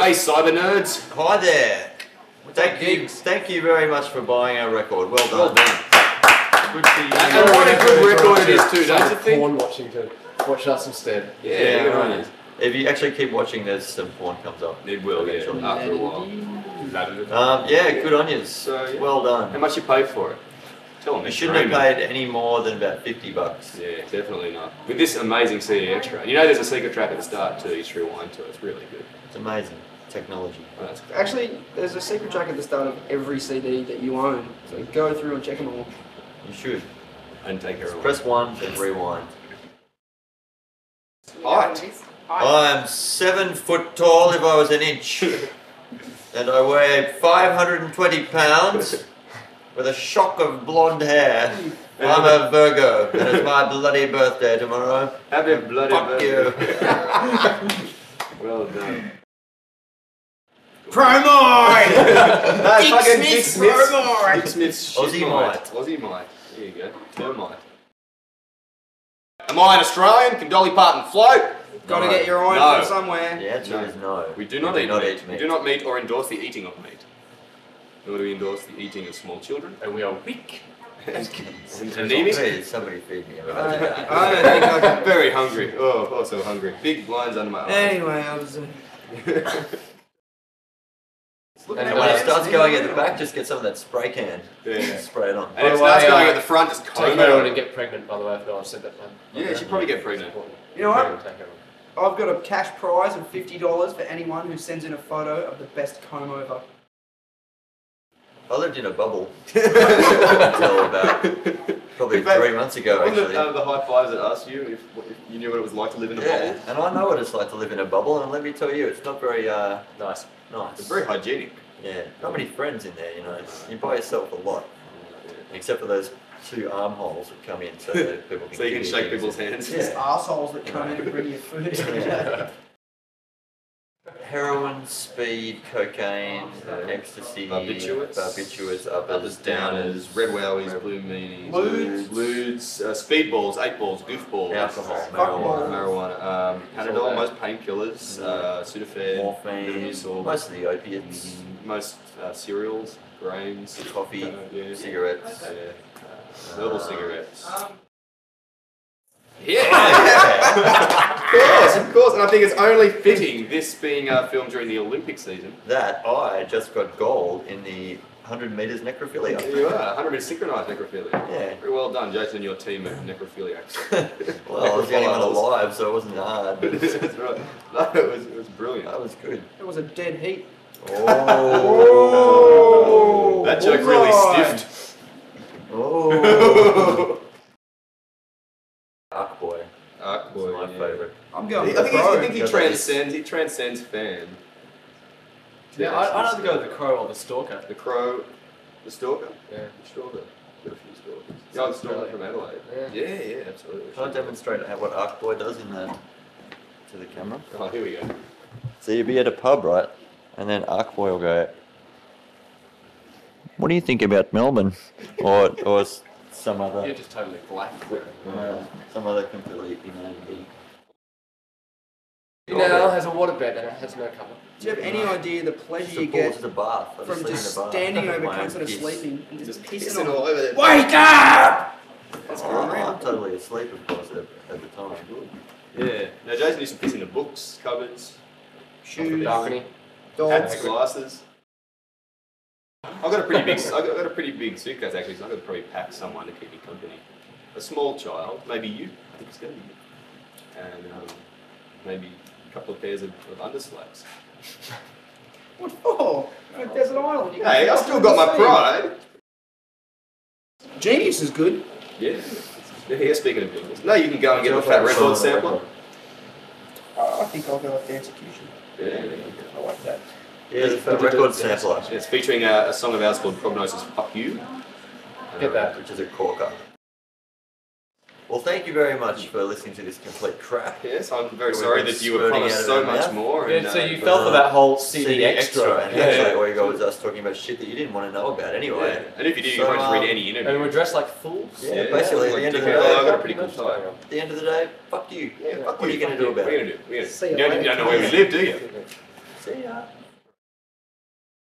G'day, cyber nerds. Hi there. Thank you, gigs? thank you very much for buying our record. Well done. Well done. Good for you. And what a good record it is too, don't you think? Porn watching to watch us instead. Yeah, Yeah, good on right. If you actually keep watching, there's some porn comes up. It will, yeah, Eventually. after a while. Um, yeah, good onions. So, yeah. Well done. How much you pay for it? Tell them. You shouldn't have paid any more than about 50 bucks. Yeah, definitely not. With this amazing CD extra, you know there's a secret track at the start too. You just rewind to it. It's really good. It's amazing technology. Oh, that's great. Actually, there's a secret track at the start of every CD that you own. So go through and check them all. You should. And take care of it. Press one and rewind. Height. I'm seven foot tall if I was an inch. and I weigh 520 pounds with a shock of blonde hair. I'm a Virgo and it's my bloody birthday tomorrow. Happy bloody Fuck birthday. you. Well done. Promite! no, Dick fucking Smith's Dick Smith's. Promite! Dick Smith's Aussie mite. mite. Aussie mite. There you go. Termite. Am I an Australian? Can Dolly Parton float? Gotta No. get your iron No. from somewhere. The answer No. is no. We do not, we eat, do not meat. eat We do not meet or endorse the eating of meat. Nor do we endorse the eating of small children. And we are weak. and Somebody- anemic. Somebody feed me. I, I don't think I can. Very hungry. Oh, oh, so hungry. Big blinds under my eyes. Anyway, I was. Uh, And when it starts going at the back, just get some of that spray can. Yeah. Spray it on. And if it starts going uh, at the front, just Take comb her on and get pregnant, by the way, I forgot I said that one. Yeah, she'd probably get pregnant. you know what? Take her on. I've got a cash prize of fifty dollars for anyone who sends in a photo of the best comb over. I lived in a bubble until about probably fact, three months ago, Wasn't it actually. uh, the high fives that asked you if, if you knew what it was like to live in a Yeah, bubble? and I know what it's like to live in a bubble, and let me tell you, it's not very uh, Nice. nice. It's very hygienic. Yeah, not many friends in there, you know. You buy yourself a lot, except for those two armholes that come in so that people can So you can shake things. people's hands. Just Yeah. assholes that come in and bring you food. Yeah. Heroin, speed, cocaine, ecstasy, Barbiturates. barbiturates, uppers, Uppers, downers, red wowies, blue meanies, Ludes. ludes, uh, speedballs, eight balls, goofballs, alcohol, Fuckballs. marijuana, marijuana, um, Panadol, that. most painkillers, uh, Sudafed, morphine, Metamucil, most of the opiates, mm, most uh, cereals, grains, coffee, uh, yeah, cigarettes. yeah, uh, herbal cigarettes. Yeah. of course, of course, and I think it's only fitting this being uh, filmed during the Olympic season. that I just got gold in the 100 meters necrophilia. There you are, 100 meter synchronized necrophilia. Yeah. Very well done, Jason and your team of necrophiliacs. well, I was the only one alive, so it wasn't hard. That's right. No, it was, it was brilliant. That was good. It was a dead heat. Oh. That joke really Bullseye. stiffed. Oh. Arc boy. Arc boy, my yeah. favourite. I'm I going think, for I think, he- I pro. think he transcends. He transcends fan. Yeah, I, I'd either go with the crow or the stalker. The crow, the stalker. Yeah. The stalker. Got a few stalkers. Yeah, the stalker from Adelaide. Yeah. Yeah, yeah, absolutely. Can I demonstrate how what Arc boy does in the to the camera? Oh, here we go. So you'd be at a pub, right? And then Arc boy will go. What do you think about Melbourne? Or or s- some other You're just totally black. uh, some other completely humanity. Now has a waterbed and it has no cover. Do you have any idea the pleasure you get just a bath. I from sleep in just a bath. standing over My own cunts that are piss. sleeping and just, Just pissing pissing all over there. Wake up! That's I'm totally asleep, of course, at, at the time. Yeah. Now Jason used to piss in the books, cupboards, Shoes, Balcony. dogs. hats, glasses. I've got a pretty big. I've got, I've got a pretty big suitcase actually, so I could probably pack someone to keep me company. A small child, maybe you. I think it's going to be you. And um, maybe a couple of pairs of, of underslacks. What for? You're on a desert island. You Hey, I fly still got my pride. Genius is good. Yeah. Yeah, speaking of genius. No, you can go and get a fat record sampler. I think I'll go with the execution. Yeah. I like that. Yeah, the fat record sampler. It's featuring a, a song of ours called Prognosis Fuck You. Get that. Which is a corker. Well, thank you very much for listening to this complete crap. Yes, I'm very We've sorry been that you were spurting promised out so our much mouth. more. Yeah, and, so uh, you fell for that whole CD, extra. and Yeah. actually all you got was us talking about shit that you didn't want to know about anyway. Yeah. And if you do, you So, can just read um, any interview. And we're dressed like fools. Yeah, basically, at the end of the Yeah, day, I got a pretty cool That's tie. At the end of the day, fuck you. Yeah, fuck what are you going to do What about are you it? gonna do? We're gonna- See you you, don't, you later. don't know where we live, do you? See ya.